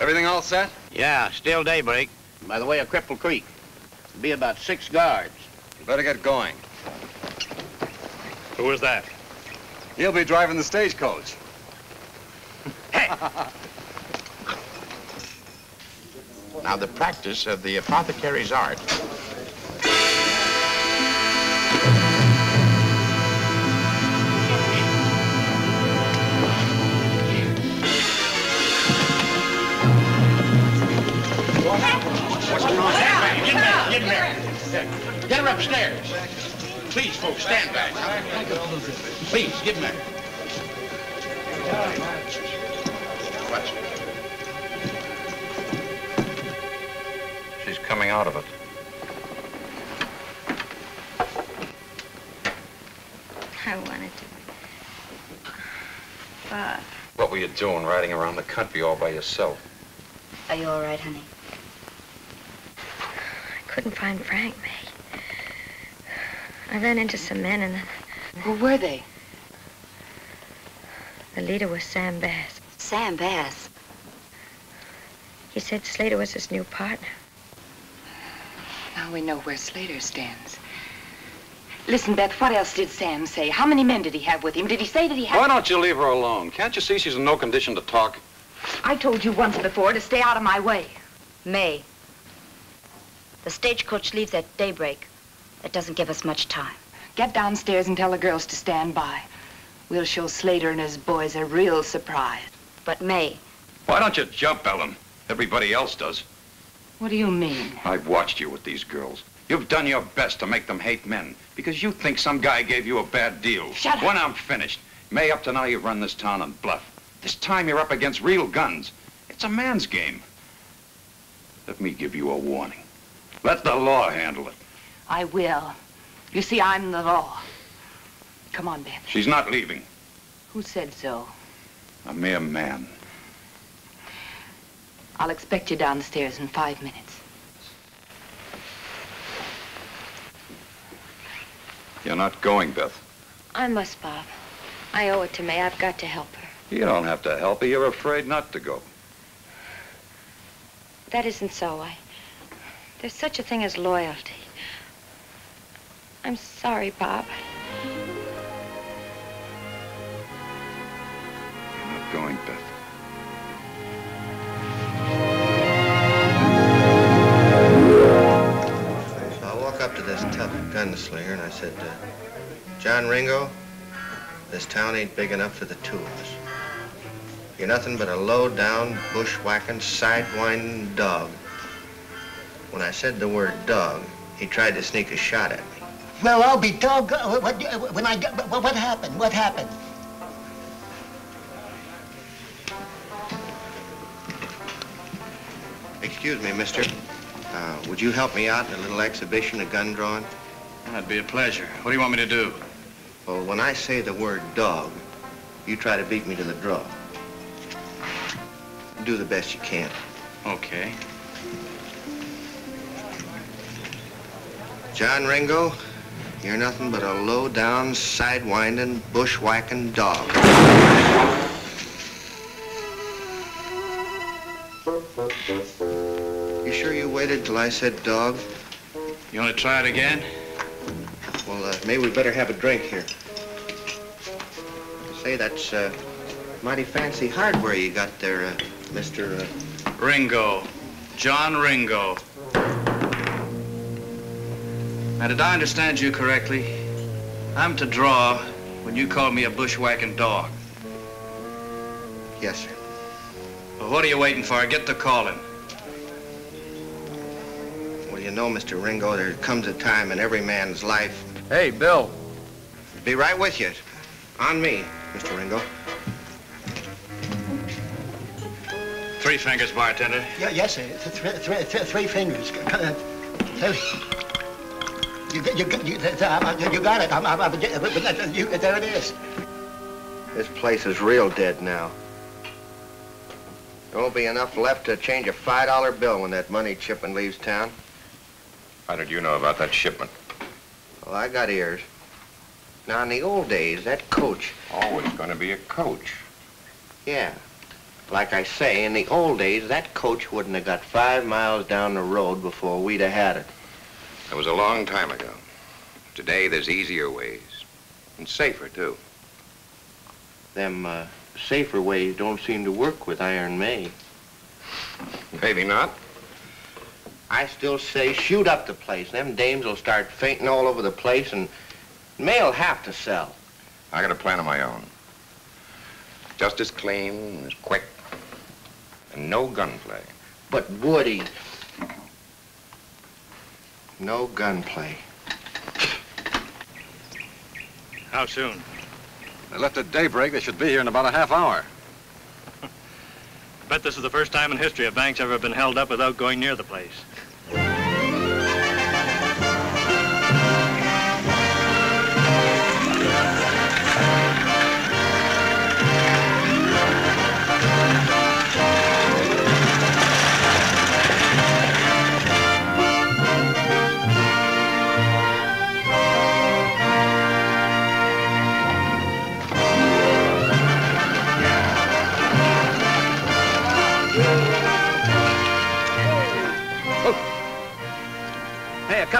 Everything all set? Yeah, still daybreak. By the way of Cripple Creek. It'll Be about six guards. You better get going. Who is that? He'll be driving the stagecoach. Hey! now, the practice of the apothecary's art What's going? Stand back. Get back. Get back. Get her upstairs. Please, folks, stand back. Please, get back. Watch. She's coming out of it. I wanted to. Bob, What were you doing riding around the country all by yourself? Are you all right, honey? I couldn't find Frank, Mae. I ran into some men and then Who were they? the leader was Sam Bass. Sam Bass? He said Slater was his new partner. Now we know where Slater stands. Listen, Beth, what else did Sam say? How many men did he have with him? Did he say that he had... Why don't you leave her alone? Can't you see she's in no condition to talk? I told you once before to stay out of my way. Mae. The stagecoach leaves at daybreak. That doesn't give us much time. Get downstairs and tell the girls to stand by. We'll show Slater and his boys a real surprise. But Mae, Why don't you jump, Ellen? Everybody else does. What do you mean? I've watched you with these girls. You've done your best to make them hate men because you think some guy gave you a bad deal. Shut up. When I'm finished, Mae, up to now you've run this town on bluff. This time you're up against real guns. It's a man's game. Let me give you a warning. Let the law handle it. I will. You see, I'm the law. Come on, Beth. She's not leaving. Who said so? A mere man. I'll expect you downstairs in five minutes. You're not going, Beth. I must, Bob. I owe it to Mae. I've got to help her. You don't have to help her. You're afraid not to go. That isn't so. I. There's such a thing as loyalty. I'm sorry, Bob. You're not going, Beth. So I walk up to this tough gunslinger and I said, uh, John Ringo, this town ain't big enough for the two of us. You're nothing but a low-down, bushwhacking, sidewinding dog. When I said the word dog, he tried to sneak a shot at me. Well, I'll be dog. uh, What, uh, when I what, what happened? What happened? Excuse me, mister. Uh, would you help me out in a little exhibition of gun drawing? That'd be a pleasure. What do you want me to do? Well, when I say the word dog, you try to beat me to the draw. Do the best you can. Okay. John Ringo, you're nothing but a low-down, sidewinding, bushwhacking dog. You sure you waited till I said dog? You want to try it again? Well, uh, maybe we better have a drink here. Say, that's uh, mighty fancy hardware you got there, uh, Mr. Uh... Ringo. John Ringo. Now, did I understand you correctly? I'm to draw when you call me a bushwhacking dog. Yes, sir. Well, what are you waiting for? Get to calling. Well, you know, Mr. Ringo, there comes a time in every man's life. Hey, Bill. Be right with you. On me, Mr. Ringo. Three fingers, bartender. Yeah, yes, sir. Th- th- th- th- three fingers. Three. You, got- you, you, th- th- you got it. I'm, I'm, I'm, but- but you, there it is. This place is real dead now. There won't be enough left to change a $5 bill when that money shipment leaves town. How did you know about that shipment? Well, I got ears. Now, in the old days, that coach... Always going to be a coach. Yeah. Like I say, in the old days, that coach wouldn't have got five miles down the road before we'd have had it. That was a long time ago. Today, there's easier ways. And safer, too. Them uh, safer ways don't seem to work with Iron Mae. Maybe not. I still say shoot up the place. Them dames will start fainting all over the place, and Mae'll have to sell. I got a plan of my own. Just as clean, as quick, and no gunplay. But Woody, no gunplay. How soon? They left at daybreak. They should be here in about a half hour. I bet this is the first time in history a bank's ever been held up without going near the place.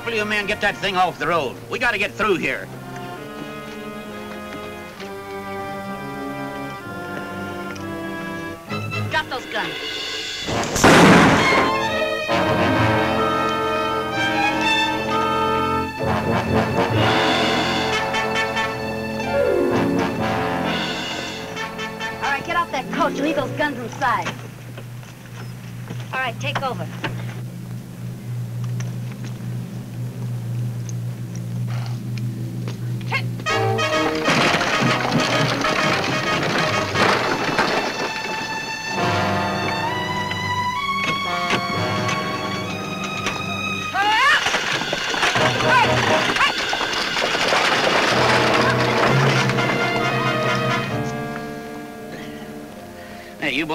Couple of you men get that thing off the road. We gotta get through here. Drop those guns. All right, get off that coach leave those guns inside. All right, take over.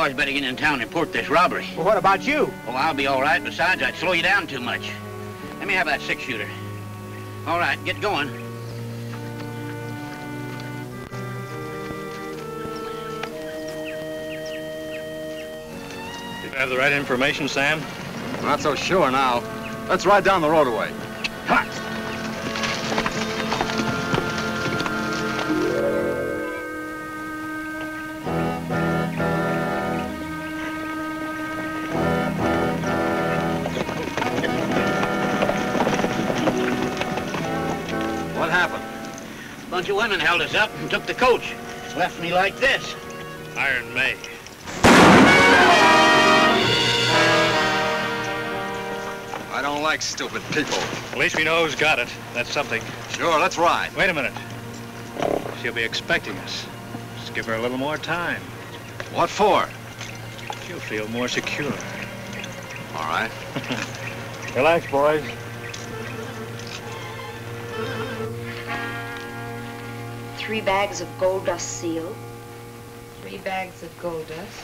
Boys better get in town and report this robbery. Well, what about you? Oh, I'll be all right. Besides, I'd slow you down too much. Let me have that six-shooter. All right, get going. You have the right information, Sam? I'm not so sure now. Let's ride down the road away. Come on. What happened? A bunch of women held us up and took the coach. Left me like this. Iron Mae. I don't like stupid people. At least we know who's got it. That's something. Sure, let's ride. Wait a minute. She'll be expecting us. Just give her a little more time. What for? She'll feel more secure. All right. Relax, boys. Three bags of gold dust seal. Three bags of gold dust.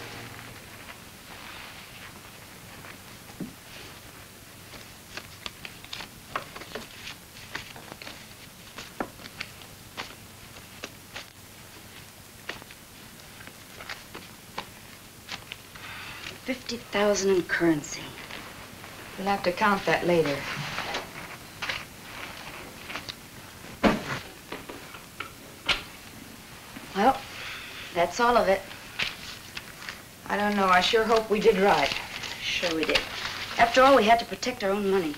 Fifty thousand in currency. We'll have to count that later. Well, that's all of it. I don't know. I sure hope we did right. Sure we did. After all, we had to protect our own money.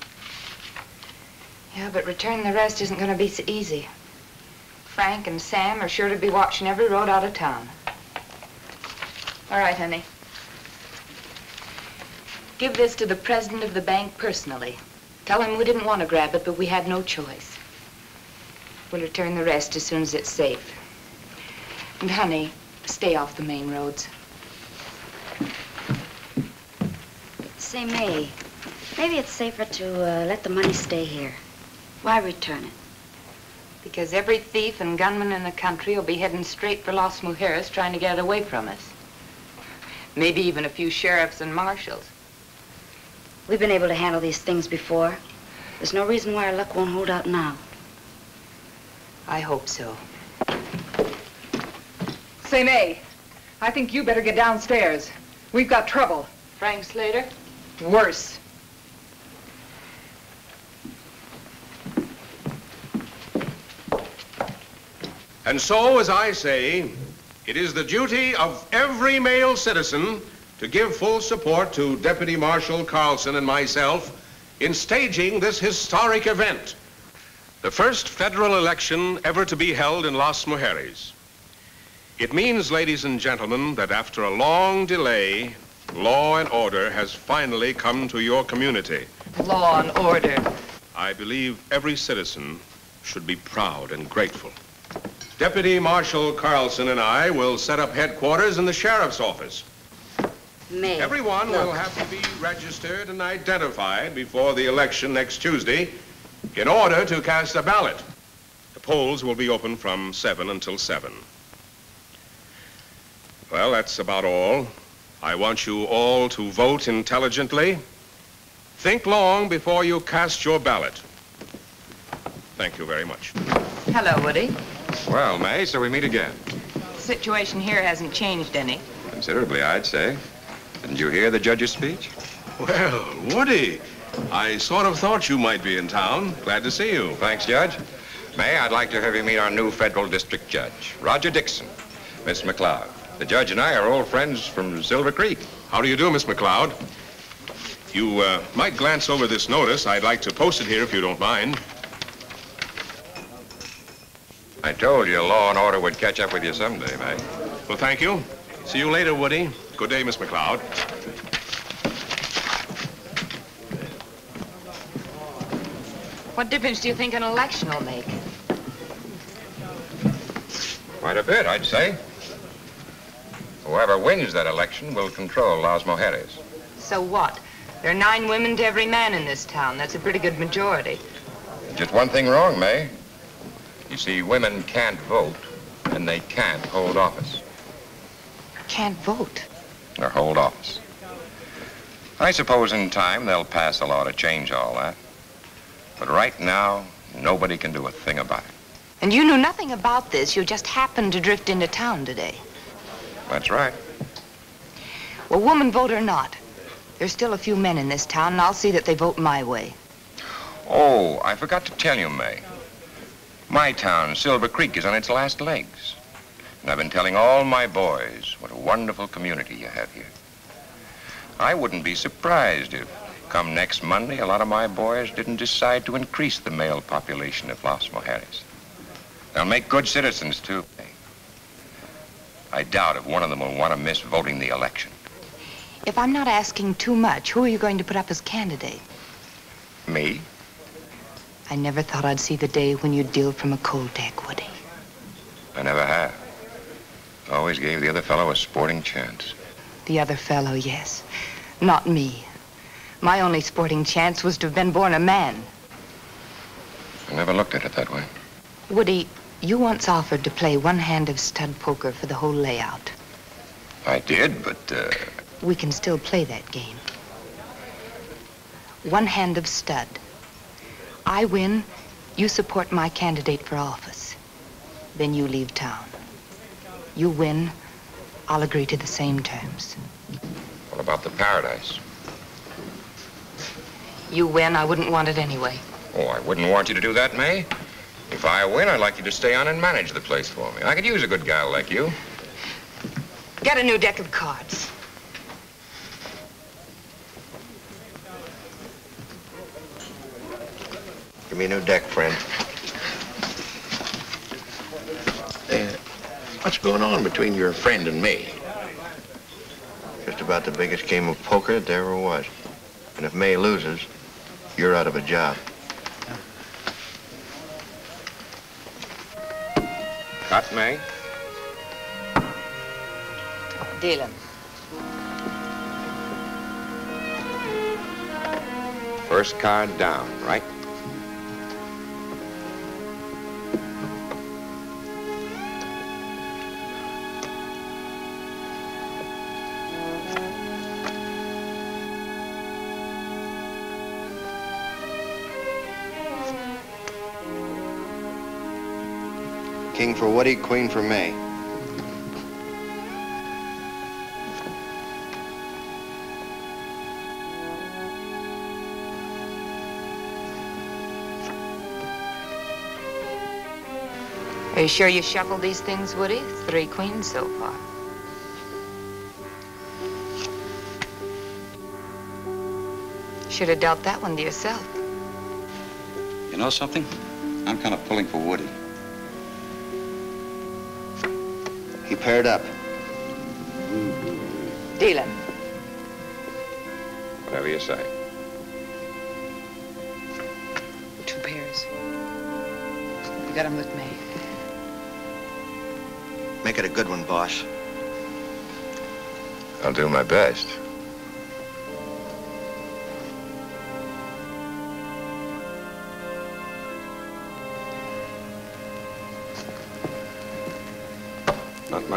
Yeah, but returning the rest isn't going to be so easy. Frank and Sam are sure to be watching every road out of town. All right, honey. Give this to the president of the bank personally. Tell him we didn't want to grab it, but we had no choice. We'll return the rest as soon as it's safe. And honey, stay off the main roads. Say, Mae, maybe it's safer to uh, let the money stay here. Why return it? Because every thief and gunman in the country will be heading straight for Las Mujeres trying to get it away from us. Maybe even a few sheriffs and marshals. We've been able to handle these things before. There's no reason why our luck won't hold out now. I hope so. Say, Mae, I think you better get downstairs. We've got trouble. Frank Slater? Worse. And so, as I say, it is the duty of every male citizen to give full support to Deputy Marshal Carlson and myself in staging this historic event. The first federal election ever to be held in Las Mujeres. It means, ladies and gentlemen, that after a long delay, law and order has finally come to your community. Law and order. I believe every citizen should be proud and grateful. Deputy Marshal Carlson and I will set up headquarters in the sheriff's office. May. Everyone look. will have to be registered and identified before the election next Tuesday in order to cast a ballot. The polls will be open from 7 until 7. Well, that's about all. I want you all to vote intelligently. Think long before you cast your ballot. Thank you very much. Hello, Woody. Well, Mae, so we meet again. The situation here hasn't changed any. Considerably, I'd say. Didn't you hear the judge's speech? Well, Woody, I sort of thought you might be in town. Glad to see you. Thanks, Judge. Mae, I'd like to have you meet our new federal district judge, Roger Dixon. Miss McLeod. The judge and I are old friends from Silver Creek. How do you do, Miss McLeod? You uh, might glance over this notice. I'd like to post it here if you don't mind. I told you law and order would catch up with you someday, Mae. Well, thank you. See you later, Woody. Good day, Miss McLeod. What difference do you think an election will make? Quite a bit, I'd say. Whoever wins that election will control Las Mujeres. So what? There are nine women to every man in this town. That's a pretty good majority. Just one thing wrong, Mae. You see, women can't vote, and they can't hold office. Can't vote. Or hold office. I suppose in time they'll pass a law to change all that. But right now, nobody can do a thing about it. And you knew nothing about this. You just happened to drift into town today. That's right. Well, woman vote or not, there's still a few men in this town, and I'll see that they vote my way. Oh, I forgot to tell you, Mae. My town, Silver Creek, is on its last legs. And I've been telling all my boys what a wonderful community you have here. I wouldn't be surprised if, come next Monday, a lot of my boys didn't decide to increase the male population of Las Mujeres. They'll make good citizens, too. I doubt if one of them will want to miss voting the election. If I'm not asking too much, who are you going to put up as candidate? Me? I never thought I'd see the day when you'd deal from a cold deck, Woody. I never have. Always gave the other fellow a sporting chance. The other fellow, yes. Not me. My only sporting chance was to have been born a man. I never looked at it that way. Woody, you once offered to play one hand of stud poker for the whole layout. I did, but, uh, We can still play that game. One hand of stud. I win, you support my candidate for office. Then you leave town. You win, I'll agree to the same terms. what about the paradise? You win, I wouldn't want it anyway. Oh, I wouldn't want you to do that, Mae. If I win, I'd like you to stay on and manage the place for me. I could use a good gal like you. Get a new deck of cards. Give me a new deck, friend. Uh, what's going on between your friend and me? Just about the biggest game of poker that there ever was. And if Mae loses, you're out of a job. Cut, me? Dylan. First card down, right? King for Woody, queen for Mae. Are you sure you shuffled these things, Woody? Three queens so far. Should have dealt that one to yourself. You know something? I'm kind of pulling for Woody. Paired up. Deal him. Whatever you say. Two pairs. You got him with me. Make it a good one, boss. I'll do my best.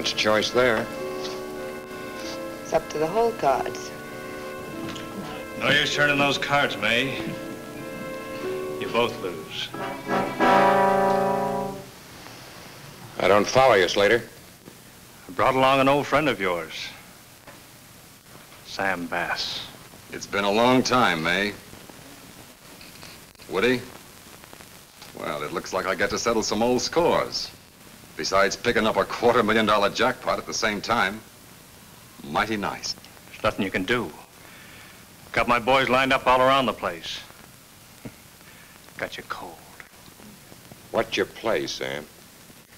Much choice there. It's up to the whole cards. No use turning those cards, Mae. You both lose. I don't follow you, Slater. I brought along an old friend of yours. Sam Bass. It's been a long time, Mae. Woody? Well, it looks like I get to settle some old scores. Besides picking up a quarter million dollar jackpot at the same time. Mighty nice. There's nothing you can do. Got my boys lined up all around the place. Got you cold. What's your play, Sam?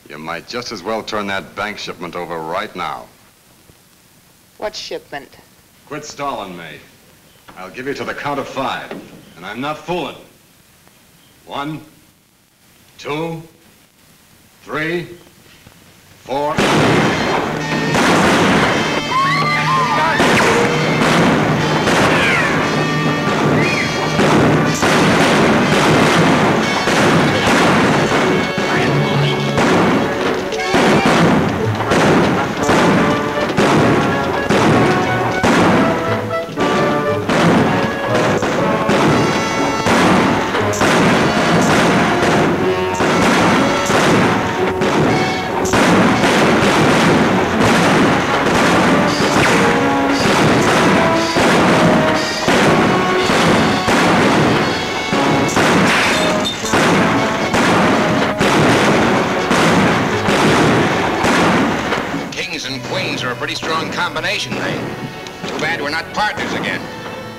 You might just as well turn that bank shipment over right now. What shipment? Quit stalling, me. I'll give you to the count of five, and I'm not fooling. One, two, three, four. Combination, Mae. Too bad we're not partners again.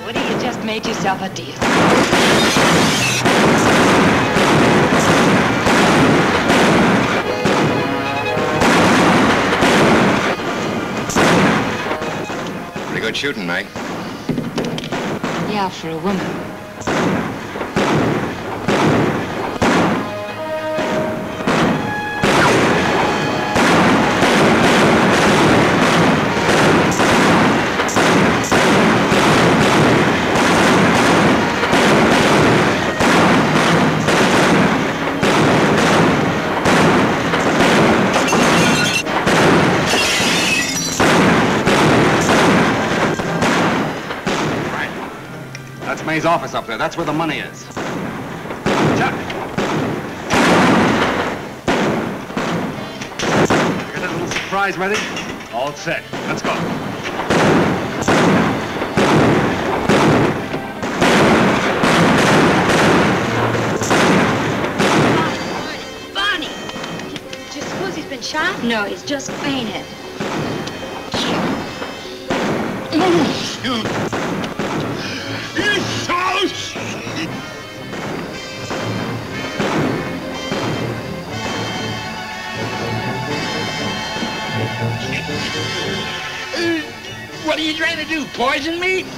Woody, you just made yourself a deal. Pretty good shooting, Mae. Yeah, for a woman. That's office up there. That's where the money is. Chuck! Got that little surprise ready? All set. Let's go. Bonnie! Do you suppose he's been shot? No, he's just fainted. What do, poison me?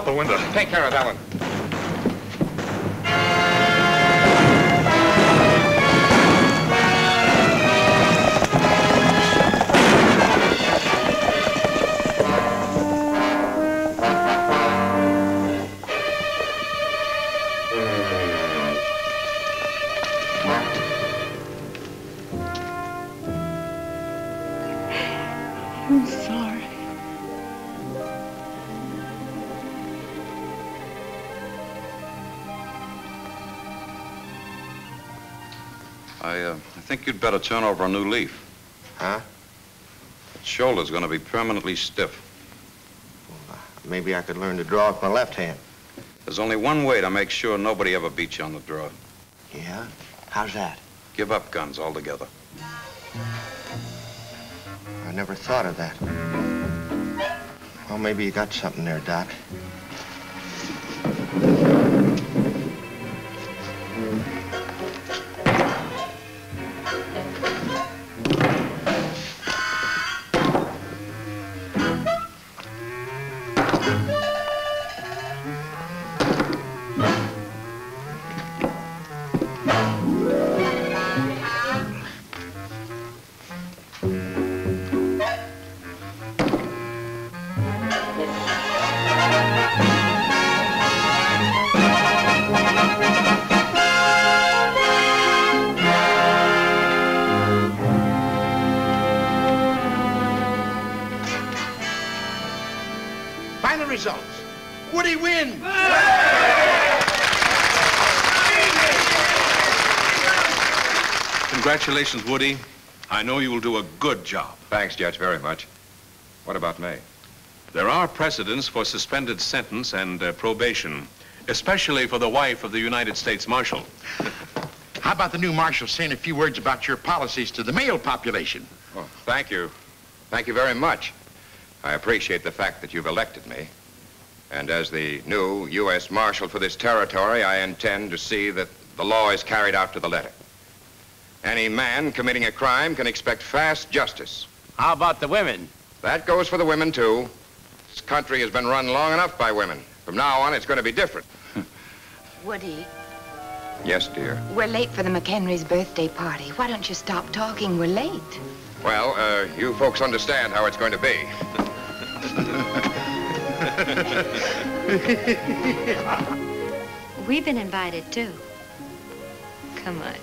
Out the window. Take care of that one. You'd better turn over a new leaf. Huh? That shoulder's going to be permanently stiff. Maybe I could learn to draw with my left hand. There's only one way to make sure nobody ever beats you on the draw. Yeah? How's that? Give up guns altogether. I never thought of that. Well, maybe you got something there, Doc. Congratulations, Woody. I know you will do a good job. Thanks, Judge, very much. What about me? There are precedents for suspended sentence and uh, probation, especially for the wife of the United States Marshal. How about the new marshal saying a few words about your policies to the male population? Well, thank you. Thank you very much. I appreciate the fact that you've elected me. And as the new U.S. Marshal for this territory, I intend to see that the law is carried out to the letter. Any man committing a crime can expect fast justice. How about the women? That goes for the women, too. This country has been run long enough by women. From now on, it's going to be different. Woody, Yes, dear. we're late for the McHenry's birthday party. Why don't you stop talking? We're late. Well, uh, you folks understand how it's going to be. We've been invited, too. Come on.